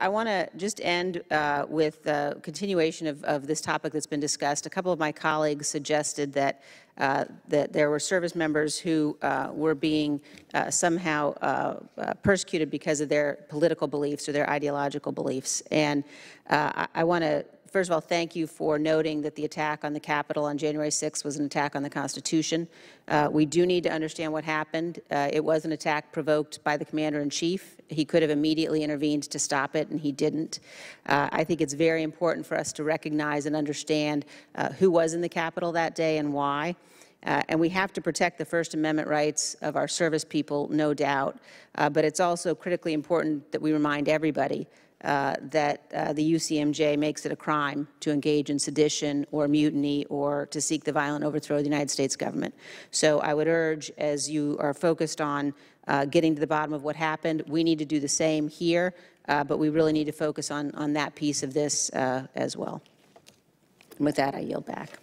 I want to just end uh, with a continuation of, of this topic that's been discussed. A couple of my colleagues suggested that, uh, that there were service members who uh, were being uh, somehow uh, uh, persecuted because of their political beliefs or their ideological beliefs. And I, I want to First of all, thank you for noting that the attack on the Capitol on January 6th was an attack on the Constitution. Uh, we do need to understand what happened. Uh, it was an attack provoked by the Commander-in-Chief. He could have immediately intervened to stop it, and he didn't. Uh, I think it's very important for us to recognize and understand uh, who was in the Capitol that day and why. Uh, and we have to protect the First Amendment rights of our service people, no doubt. Uh, but it's also critically important that we remind everybody uh, that uh, the UCMJ makes it a crime to engage in sedition or mutiny or to seek the violent overthrow of the United States government. So I would urge, as you are focused on uh, getting to the bottom of what happened, we need to do the same here, uh, but we really need to focus on, on that piece of this uh, as well. And with that, I yield back.